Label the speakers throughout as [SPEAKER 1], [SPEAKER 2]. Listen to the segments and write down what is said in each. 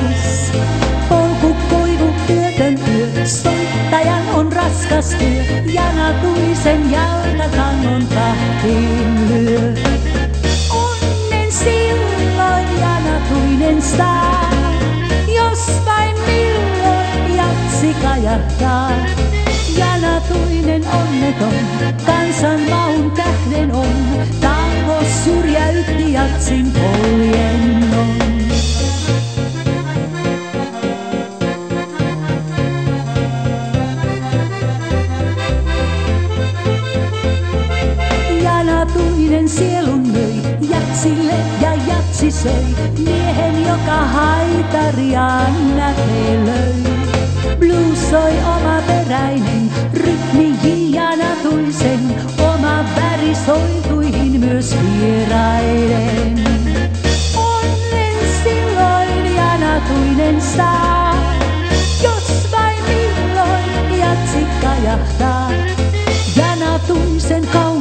[SPEAKER 1] laulaus. Polku, koivu, yötön yö, soittajan on raskas työ, janatuisen jalkatangon tahtiin lyö. Onnen silloin janatuinen saa, jos vain milloin jatsi kajahtaa. Janatuinen onneton, kansan maun Janatuinen sielun möi, jatsille ja jatsi söi, miehen joka haitariaan näpelöi. Blues soi oma peräinen, rytmi janatuisen, oma väri sointuihin myös vieraiden. Onnen silloin janatuinen saa, jos vain milloin jatsi kajahtaa.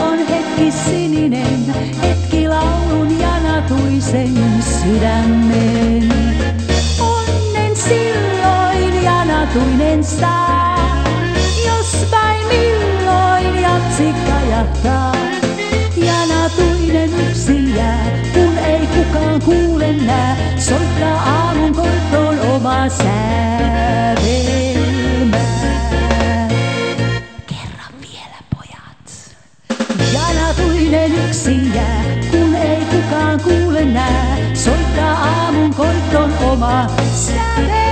[SPEAKER 1] on hetki sininen, hetki laulun janatuisen sydämen. Onnen silloin janatuinen saa, jos vain milloin jatsi kajahtaa. Janatuinen yksin jää, kun ei kukaan kuule nää, soittaa aamun koittoon oma sävelmää. Ei